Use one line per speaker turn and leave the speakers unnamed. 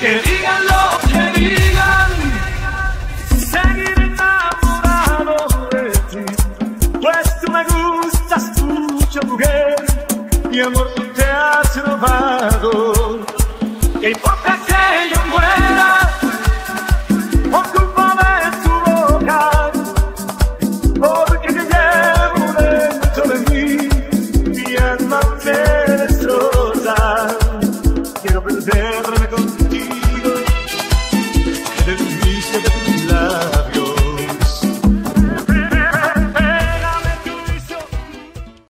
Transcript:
Que digan lo que digan, seguiré enamorado de ti. Pues tú me gustas mucho, mujer, y amor tú te has robado. ¿Qué importa que yo muera por culpa de tu boca? Porque te llevo dentro de mí, mi alma me hacerme contigo. De